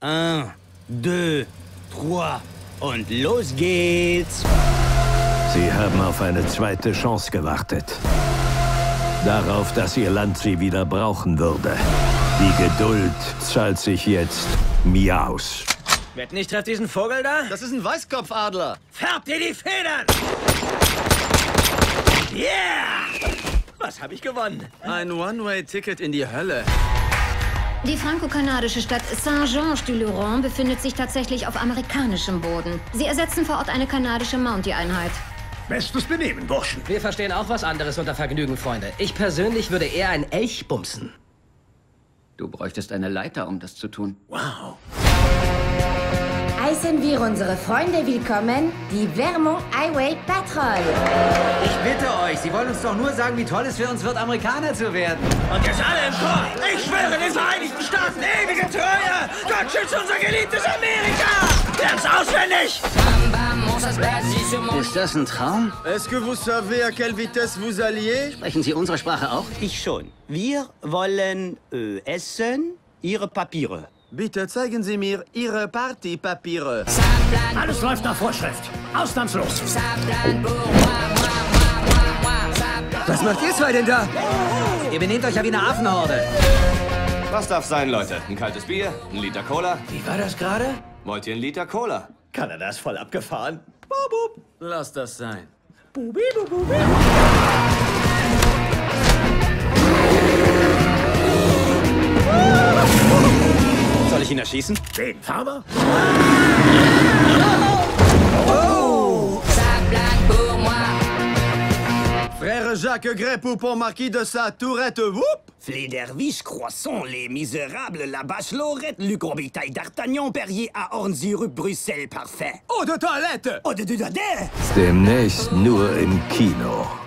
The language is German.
Un, deux, trois und los geht's! Sie haben auf eine zweite Chance gewartet. Darauf, dass Ihr Land sie wieder brauchen würde. Die Geduld zahlt sich jetzt mir aus. Wetten, ich treffe diesen Vogel da? Das ist ein Weißkopfadler. Färbt dir die Federn! Yeah! Was habe ich gewonnen? Ein One-Way-Ticket in die Hölle. Die franco-kanadische Stadt Saint-Georges-du-Luron befindet sich tatsächlich auf amerikanischem Boden. Sie ersetzen vor Ort eine kanadische Mountie-Einheit. Bestes Benehmen, Burschen. Wir verstehen auch was anderes unter Vergnügen, Freunde. Ich persönlich würde eher ein Elch bumsen. Du bräuchtest eine Leiter, um das zu tun. Wow. Heißen wir unsere Freunde willkommen, die Vermont Highway Patrol. Ich bitte euch, Sie wollen uns doch nur sagen, wie toll es für uns wird, Amerikaner zu werden. Und jetzt alle im Chor. Ich schwöre den Vereinigten Staaten ewige Treue. Gott schütze unser geliebtes Amerika. Lern's auswendig. Ist das ein Traum? Est-ce que vous savez à quelle vitesse vous alliez? Sprechen Sie unsere Sprache auch? Ich schon. Wir wollen äh, essen, Ihre Papiere. Bitte zeigen Sie mir Ihre Partypapiere. Alles läuft nach Vorschrift. Ausnahmslos. Was macht ihr zwei denn da? Ihr benehmt euch ja wie eine Affenhorde. Was darf sein, Leute? Ein kaltes Bier? Ein Liter Cola? Wie war das gerade? Wollt ihr ein Liter Cola? Kanada ist voll abgefahren. Bubub. Lass das sein. Bubi, bubi. Soll ich ihn erschießen? Den Farmer? Frère Jacques Grey, Poupon Marquis de sa Tourette, whoop! Flederwisch, Croissant, Les Misérables, La Bachelorette, Luc Robitaille, D'Artagnan, Perrier, Ahornsirup, Brüssel, Parfait. Eau de toilette! Oh, de, de, de, de. Demnächst nur im Kino.